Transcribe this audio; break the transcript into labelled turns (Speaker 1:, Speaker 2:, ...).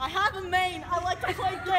Speaker 1: I have a main. I like to play games.